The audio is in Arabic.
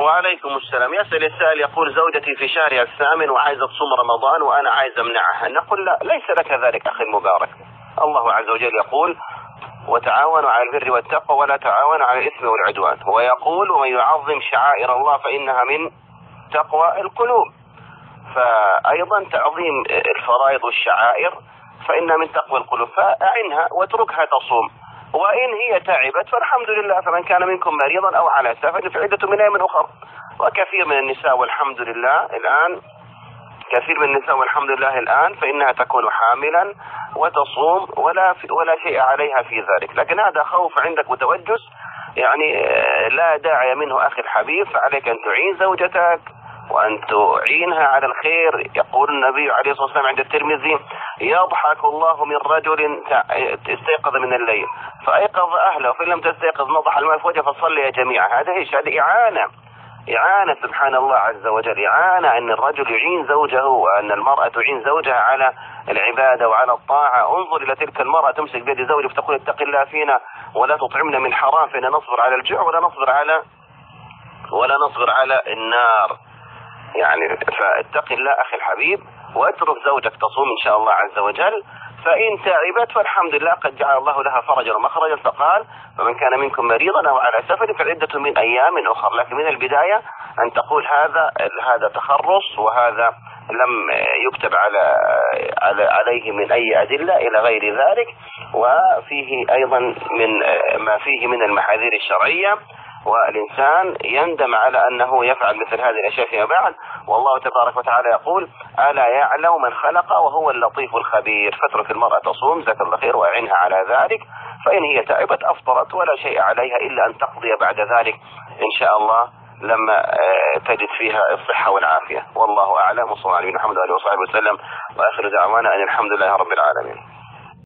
وعليكم السلام. يسأل السائل يقول زوجتي في شهرها الثامن وعايزة تصوم رمضان وأنا عايز أمنعها. نقول لا ليس لك ذلك أخي المبارك. الله عز وجل يقول وتعاونوا على البر والتقوى ولا تعاونوا على الإثم والعدوان. ويقول ومن يعظم شعائر الله فإنها من تقوى القلوب. فأيضا تعظيم الفرائض والشعائر فإنها من تقوى القلوب. فأعنها واتركها تصوم. وإن هي تعبت فالحمد لله فمن كان منكم مريضا أو على سفر فعدة من أيام أخر. وكثير من النساء والحمد لله الآن كثير من النساء والحمد لله الآن فإنها تكون حاملا وتصوم ولا في ولا شيء عليها في ذلك. لكن هذا خوف عندك وتوجس يعني آه، لا داعي منه أخي الحبيب فعليك أن تعين زوجتك. وأن تعينها على الخير. يقول النبي عليه الصلاة والسلام عند الترمذي يضحك الله من رجل استيقظ من الليل فأيقظ أهله فإن لم تستيقظ نضح الماء في وجهه فصلي جميعا. هذا إيش؟ هذه إعانة. إعانة سبحان الله عز وجل. إعانة أن الرجل يعين زوجه وأن المرأة تعين زوجها على العبادة وعلى الطاعة. انظر إلى تلك المرأة تمسك بيد زوجها فتقول اتق الله فينا ولا تطعمنا من حرام فإن نصبر على الجوع ولا نصبر على ولا نصبر على النار. يعني فاتق الله أخي الحبيب واترك زوجك تصوم إن شاء الله عز وجل فإن تعبت فالحمد لله قد جعل الله لها فرجا ومخرجا فقال فمن كان منكم مريضا أو على سفر فعدة من أيام أخرى لكن من البداية أن تقول هذا هذا تخرص وهذا لم يكتب على, على عليه من أي أدلة إلى غير ذلك وفيه أيضا من ما فيه من المحاذير الشرعية. والإنسان يندم على أنه يفعل مثل هذه الأشياء فيما بعد. والله تبارك وتعالى يقول ألا يعلم من خلق وهو اللطيف الخبير. فترك المرأة تصوم جزاك الله خير وأعنها على ذلك. فإن هي تعبت أفطرت ولا شيء عليها إلا أن تقضي بعد ذلك. إن شاء الله لما آه، تجد فيها الصحة والعافية. والله أعلم. وصلى الله عليه محمد وآله وصحبه وسلم. وآخر دعوانا أن الحمد لله رب العالمين.